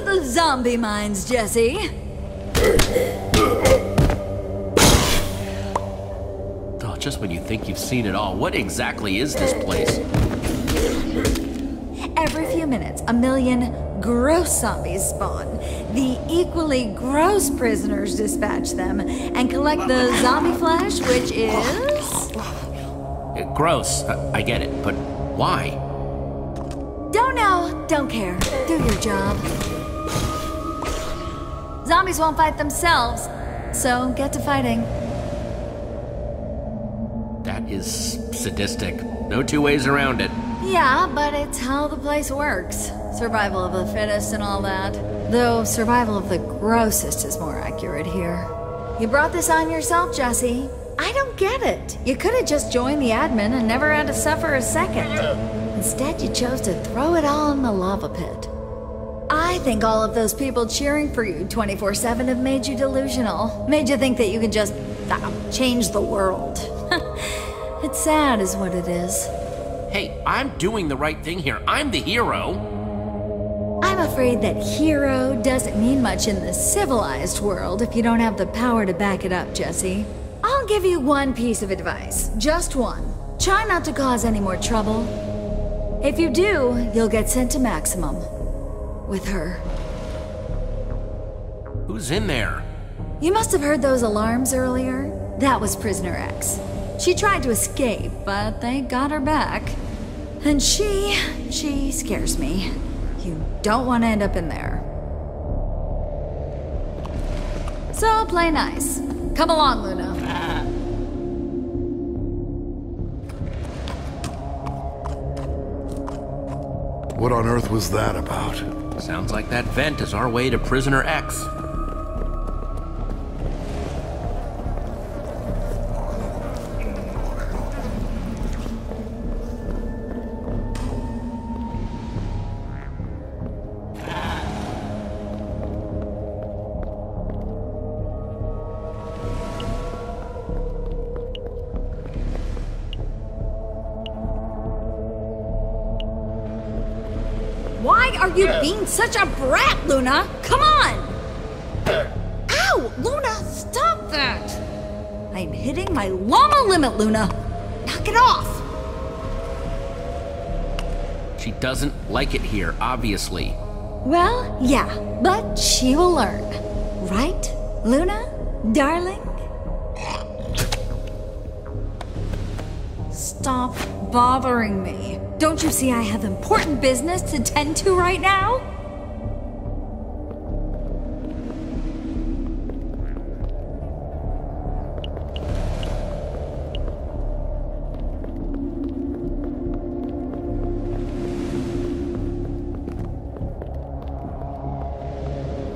to the zombie mines, Jesse. Oh, just when you think you've seen it all, what exactly is this place? Every few minutes, a million gross zombies spawn. The equally gross prisoners dispatch them and collect the zombie flesh, which is. Uh, Gross, I get it, but why? Don't know, don't care. Do your job. Zombies won't fight themselves, so get to fighting. That is sadistic. No two ways around it. Yeah, but it's how the place works. Survival of the fittest and all that. Though survival of the grossest is more accurate here. You brought this on yourself, Jesse. I don't get it. You could have just joined the admin and never had to suffer a second. Instead, you chose to throw it all in the lava pit. I think all of those people cheering for you 24 7 have made you delusional. Made you think that you can just uh, change the world. it's sad, is what it is. Hey, I'm doing the right thing here. I'm the hero. I'm afraid that hero doesn't mean much in the civilized world if you don't have the power to back it up, Jesse. I'll give you one piece of advice. Just one. Try not to cause any more trouble. If you do, you'll get sent to Maximum. With her. Who's in there? You must have heard those alarms earlier. That was Prisoner X. She tried to escape, but they got her back. And she. she scares me. You don't want to end up in there. So play nice. Come along, Luna. What on earth was that about? Sounds like that vent is our way to Prisoner X. Why are you being such a brat, Luna? Come on! Ow! Luna, stop that! I'm hitting my llama limit, Luna. Knock it off! She doesn't like it here, obviously. Well, yeah, but she will learn. Right, Luna? Darling? Stop bothering me. Don't you see I have important business to tend to right now?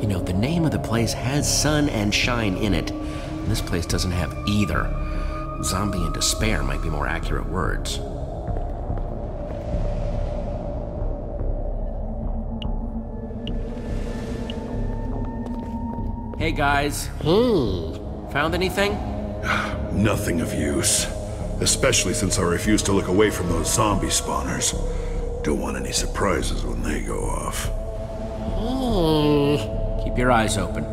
You know, the name of the place has sun and shine in it. This place doesn't have either. Zombie and despair might be more accurate words. Hey guys. Hmm. Found anything? Nothing of use. Especially since I refuse to look away from those zombie spawners. Don't want any surprises when they go off. Hmm. Keep your eyes open.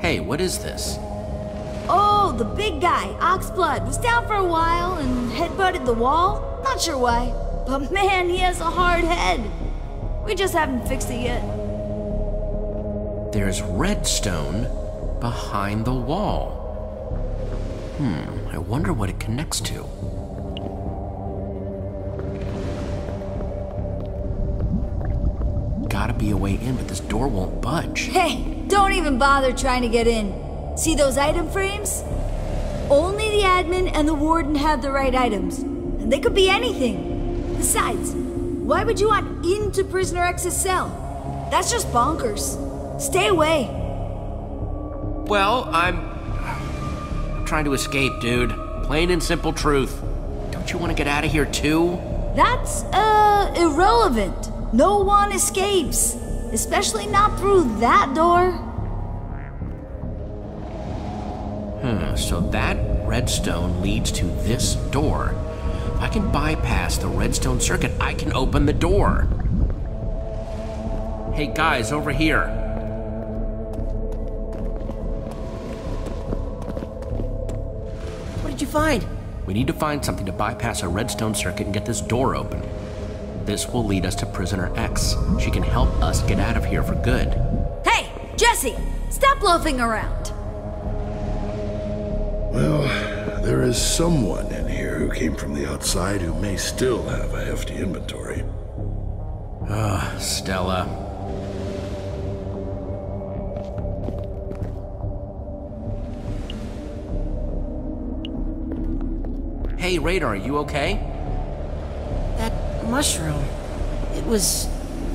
Hey, what is this? Oh, the big guy, Oxblood, was down for a while and headbutted the wall. Not sure why. But man, he has a hard head. We just haven't fixed it yet. There's redstone behind the wall. Hmm, I wonder what it connects to. Gotta be a way in, but this door won't budge. Hey, don't even bother trying to get in. See those item frames? Only the admin and the warden have the right items. And they could be anything. Besides, why would you want into Prisoner X's cell? That's just bonkers. Stay away. Well, I'm. I'm trying to escape, dude. Plain and simple truth. Don't you want to get out of here, too? That's, uh, irrelevant. No one escapes. Especially not through that door. Hmm, so that redstone leads to this door. I can bypass the redstone circuit. I can open the door. Hey guys, over here. What did you find? We need to find something to bypass a redstone circuit and get this door open. This will lead us to Prisoner X. She can help us get out of here for good. Hey, Jesse, stop loafing around. Well, there is someone in here who came from the outside who may still have a hefty inventory. Ah, Stella. Hey, Radar, you okay? That mushroom. It was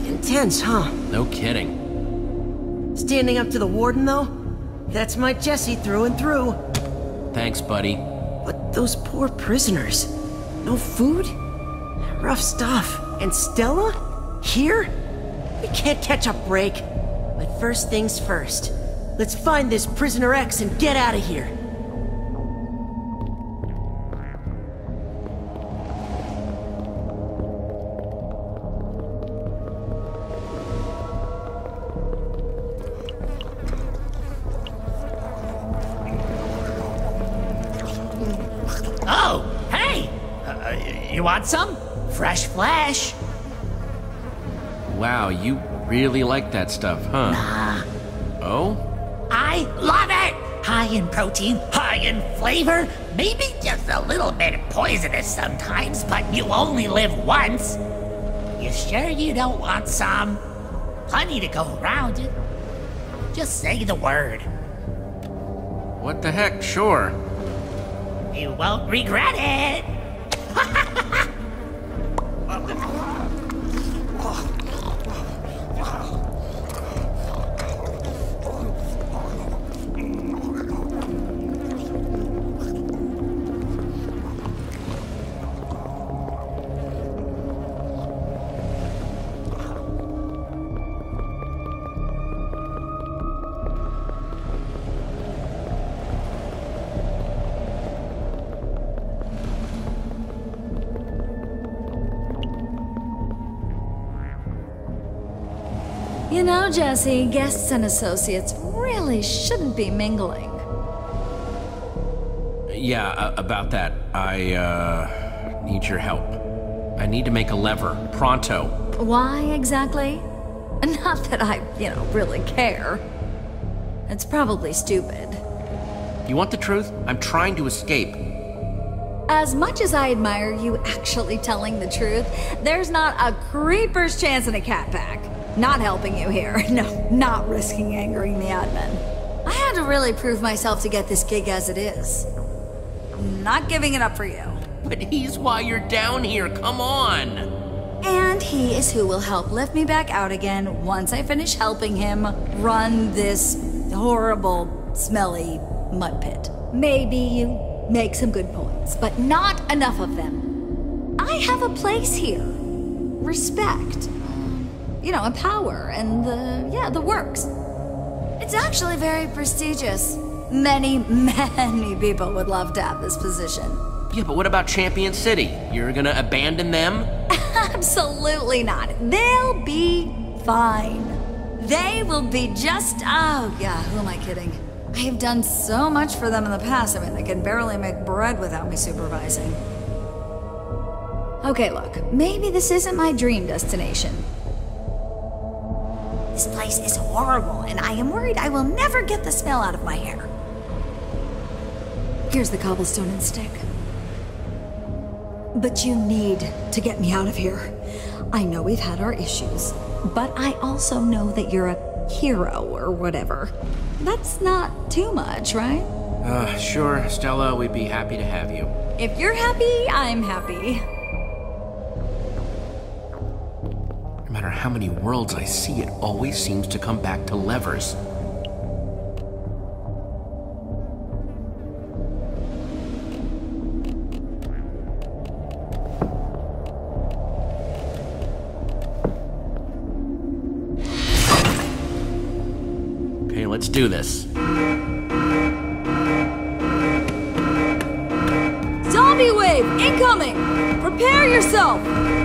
intense, huh? No kidding. Standing up to the warden, though? That's my Jesse through and through. Thanks, buddy. But those poor prisoners. No food? Rough stuff. And Stella? Here? We can't catch a break. But first things first. Let's find this Prisoner X and get out of here. Some? Fresh flesh? Wow, you really like that stuff, huh? Nah. Oh? I love it! High in protein, high in flavor, maybe just a little bit poisonous sometimes, but you only live once. You sure you don't want some? Plenty to go around. Just say the word. What the heck? Sure. You won't regret it. You know, Jesse, guests and associates really shouldn't be mingling. Yeah, uh, about that. I, uh, need your help. I need to make a lever. Pronto. Why exactly? Not that I, you know, really care. It's probably stupid. You want the truth? I'm trying to escape. As much as I admire you actually telling the truth, there's not a creeper's chance in a cat pack. Not helping you here. No, not risking angering the admin. I had to really prove myself to get this gig as it is. Not giving it up for you. But he's why you're down here. Come on. And he is who will help lift me back out again once I finish helping him run this horrible, smelly mud pit. Maybe you make some good points, but not enough of them. I have a place here. Respect. You know, and power and the, yeah, the works. It's actually very prestigious. Many, many people would love to have this position. Yeah, but what about Champion City? You're gonna abandon them? Absolutely not. They'll be fine. They will be just. Oh, yeah, who am I kidding? I have done so much for them in the past. I mean, they can barely make bread without me supervising. Okay, look, maybe this isn't my dream destination. This place is horrible, and I am worried I will never get the smell out of my hair. Here's the cobblestone and stick. But you need to get me out of here. I know we've had our issues, but I also know that you're a hero or whatever. That's not too much, right? Uh, sure, Stella, we'd be happy to have you. If you're happy, I'm happy. How many worlds I see, it always seems to come back to levers. Okay, let's do this. Zombie wave incoming! Prepare yourself!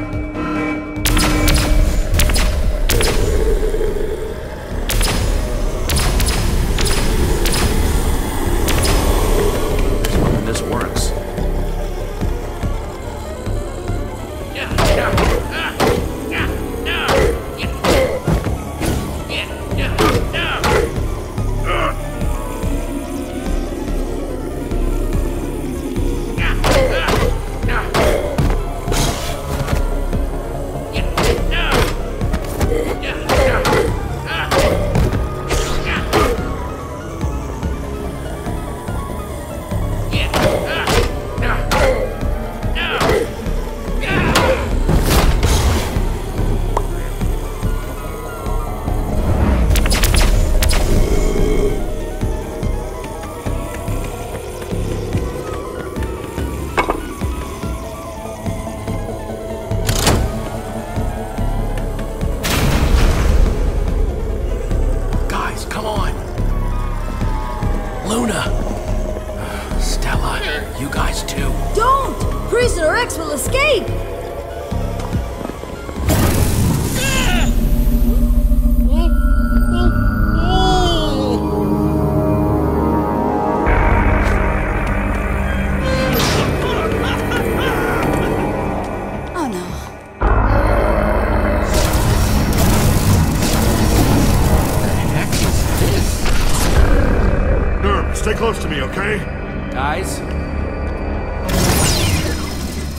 Okay? Guys?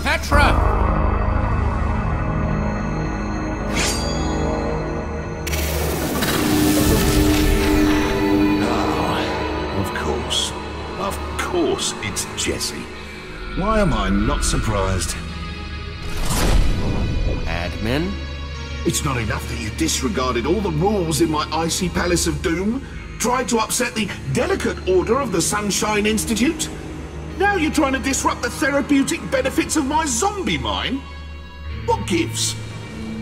Petra! Of course. Of course it's Jesse. Why am I not surprised? Admin? It's not enough that you disregarded all the rules in my icy palace of doom, tried to upset the delicate order of the Sunshine Institute. Now you're trying to disrupt the therapeutic benefits of my zombie mine? What gives?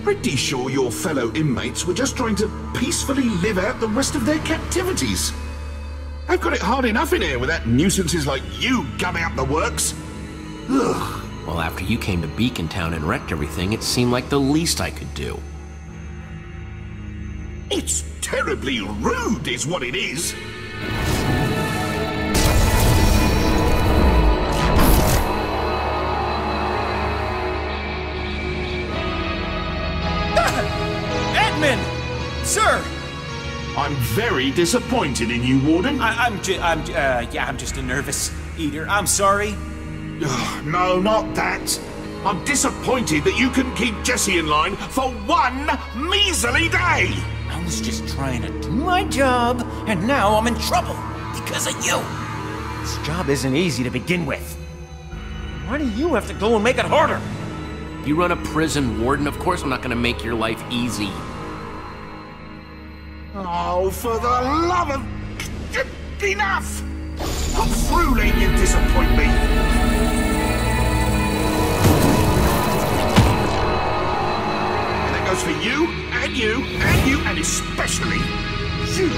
Pretty sure your fellow inmates were just trying to peacefully live out the rest of their captivities. I've got it hard enough in here without nuisances like you gumming up the works. Ugh. Well, after you came to Beacon Town and wrecked everything, it seemed like the least I could do. It's terribly rude, is what it is. Edmund! Sir! I'm very disappointed in you, Warden. I, I'm ju- I'm uh, yeah, I'm just a nervous eater. I'm sorry. No, not that. I'm disappointed that you couldn't keep Jesse in line for one measly day. I was just trying to do my job, and now I'm in trouble because of you. This job isn't easy to begin with. Why do you have to go and make it harder? You run a prison, Warden. Of course I'm not gonna make your life easy. Oh, for the love of... Enough! Not through letting you disappoint me. Goes for you, and you, and you, and especially you.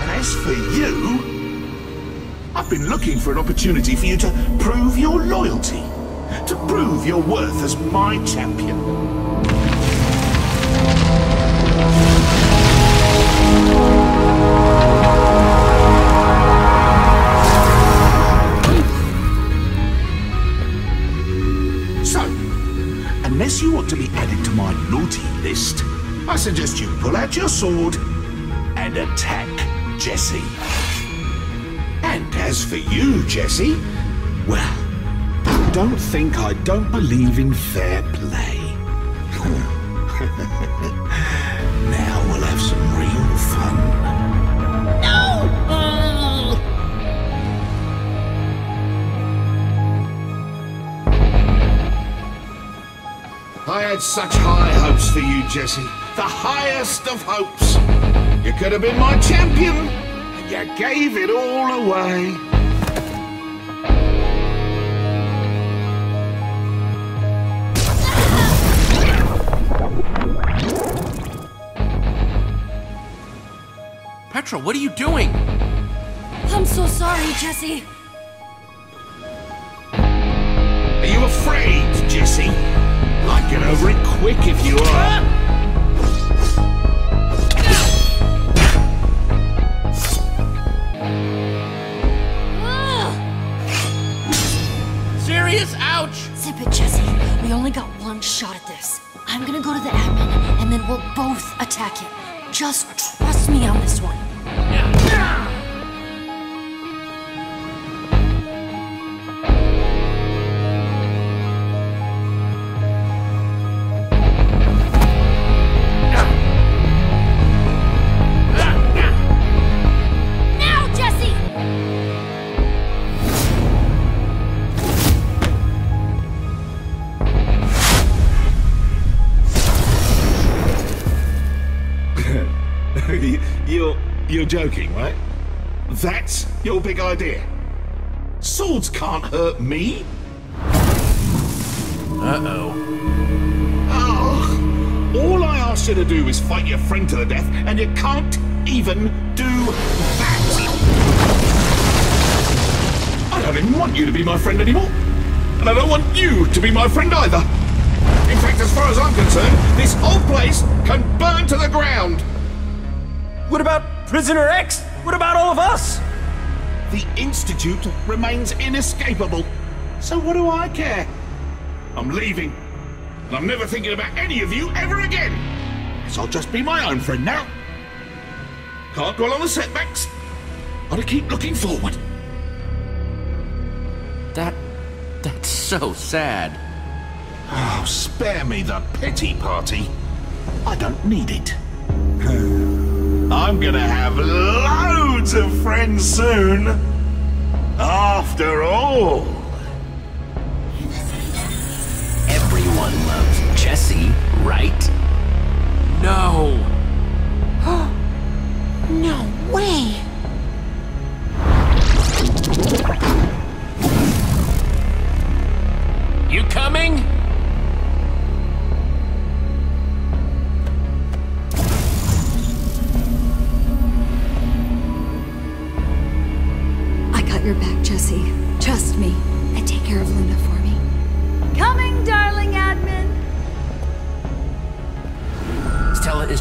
And as for you, I've been looking for an opportunity for you to prove your loyalty, to prove your worth as my champion. Naughty list, I suggest you pull out your sword and attack Jesse. And as for you, Jesse, well, don't think I don't believe in fair play. Had such high hopes for you, Jesse. The highest of hopes. You could have been my champion, and you gave it all away. Petra, what are you doing? I'm so sorry, Jesse. Are you afraid, Jesse. Get over it quick if you are. Serious? Ouch! Zip it, Jesse. We only got one shot at this. I'm gonna go to the admin, and then we'll both attack it. Just trust me on this one. Your big idea. Swords can't hurt me. Uh-oh. Oh, all I asked you to do is fight your friend to the death, and you can't even do that. I don't even want you to be my friend anymore, and I don't want you to be my friend either. In fact, as far as I'm concerned, this whole place can burn to the ground. What about Prisoner X? What about all of us? The Institute remains inescapable. So what do I care? I'm leaving. And I'm never thinking about any of you ever again. Guess I'll just be my own friend now. Can't dwell on the setbacks. Gotta keep looking forward. That... that's so sad. Oh, spare me the pity party. I don't need it. I'm gonna have loads of friends soon. After all. Everyone loves Jesse, right? No. No way! You coming?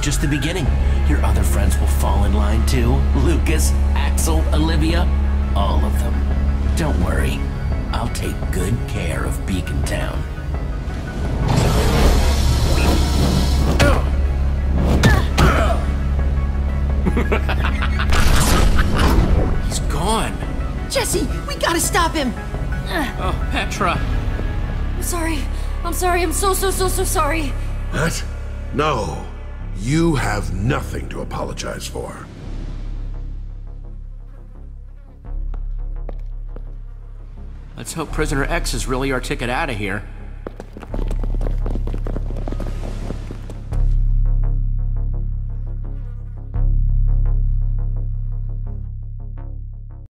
Just the beginning. Your other friends will fall in line too. Lucas, Axel, Olivia, all of them. Don't worry. I'll take good care of Beacon Town. He's gone. Jesse, we gotta stop him! Oh, Petra. I'm sorry. I'm sorry. I'm so, so, so, so sorry. What? No. You have nothing to apologize for. Let's hope Prisoner X is really our ticket out of here.